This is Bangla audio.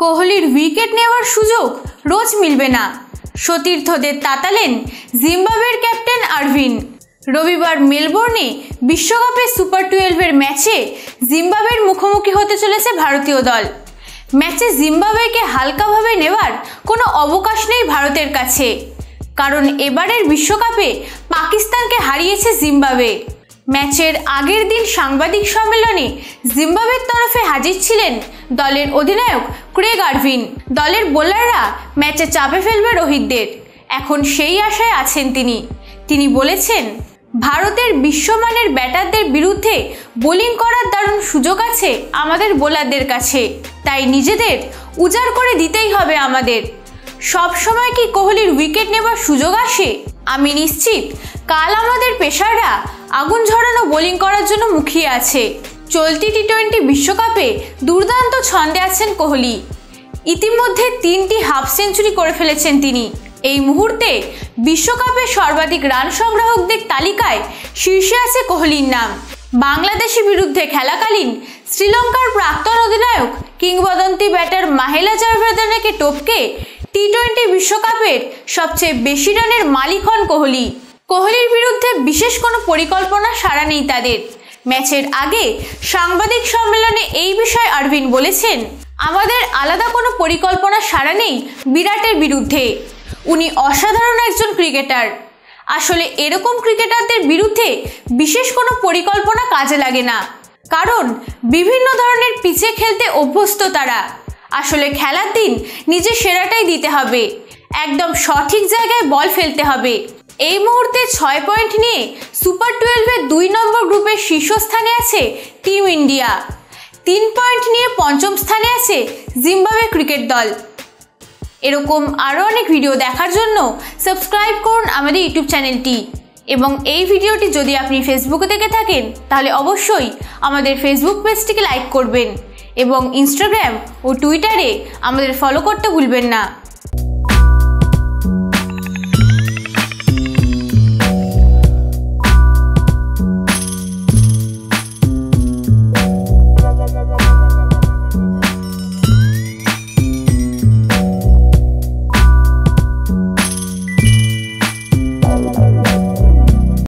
কোহলির উইকেট নেওয়ার সুযোগ রোজ মিলবে না। সতীর্থদের তাতালেন জিম্বাবুয়ের ক্যাপ্টেন আরভিন। রবিবার মেলবোর্নে বিশ্বকাপে সুপার টুয়েলভের ম্যাচে জিম্বাবুয়ের মুখোমুখি হতে চলেছে ভারতীয় দল। ম্যাচে জিম্বাবুয়েকে হালকাভাবে নেওয়ার কোনো অবকাশ নেই ভারতের কাছে। কারণ এবারের বিশ্বকাপে পাকিস্তানকে হারিয়েছে জিম্বাবুয়ে। ম্যাচের আগের দিন সাংবাদিক সম্মেলনে জিম্বাবুয়ের তরফে হাজির ছিলেন দলের অধিনায়ক ক্রেগ আরভিন। দলের বোলাররা ম্যাচে চাপে ফেলবে রোহিতদের। এখন সেই আশায় আছেন তিনি। তিনি বলেছেন, ভারতের বিশ্বমানের ব্যাটারদের বিরুদ্ধে বোলিং করার দারুণ সুযোগ আছে আমাদের বোলারদের কাছে। তাই নিজেদের উজাড় করে দিতেই হবে আমাদের। সব সময় কি কোহলির উইকেট নেবার সুযোগ আসে? আমি নিশ্চিত, কাল আমাদের পেশাররা আগুন ঝরানো বোলিং করার জন্য মুখিয়ে আছে। চলতি টি টোয়েন্টি বিশ্বকাপে দুর্দান্ত ছন্দে আছেন কোহলি। ইতিমধ্যে তিনটি হাফ সেঞ্চুরি করে ফেলেছেন তিনি। এই মুহূর্তে বিশ্বকাপে সর্বাধিক রান সংগ্রাহকদের তালিকায় শীর্ষে আছে কোহলির নাম। বাংলাদেশের বিরুদ্ধে খেলাকালীন শ্রীলঙ্কার প্রাক্তন অধিনায়ক কিংবদন্তি ব্যাটার মাহেলা জারভেদানাকে টপকে টি টোয়েন্টি বিশ্বকাপের সবচেয়ে বেশি রানের মালিক হন কোহলি। কোহলির বিরুদ্ধে বিশেষ কোনো পরিকল্পনা সারা নেই তাদের। ম্যাচের আগে সাংবাদিক সম্মেলনে এই বিষয়ে আরভিন বলেছেন, আমাদের আলাদা কোনো পরিকল্পনা সারা নেই বিরাটের বিরুদ্ধে। উনি অসাধারণ একজন ক্রিকেটার। আসলে এরকম ক্রিকেটারদের বিরুদ্ধে বিশেষ কোনো পরিকল্পনা কাজে লাগে না। কারণ বিভিন্ন ধরনের পিচে খেলতে অভ্যস্ত তারা। আসলে খেলার দিন নিজে সেরাটাই দিতে হবে। একদম সঠিক জায়গায় বল ফেলতে হবে। এই মুহূর্তে ছয় পয়েন্ট নিয়ে সুপার টুয়েলভের দুই নম্বর গ্রুপের শীর্ষস্থানে আছে টিম ইন্ডিয়া। তিন পয়েন্ট নিয়ে পঞ্চম স্থানে আছে জিম্বাবুয়ে ক্রিকেট দল। এরকম আরও অনেক ভিডিও দেখার জন্য সাবস্ক্রাইব করুন আমাদের ইউটিউব চ্যানেলটি। এবং এই ভিডিওটি যদি আপনি ফেসবুকে দেখে থাকেন, তাহলে অবশ্যই আমাদের ফেসবুক পেজটিকে লাইক করবেন। এবং ইনস্টাগ্রাম ও টুইটারে আমাদের ফলো করতে ভুলবেন না।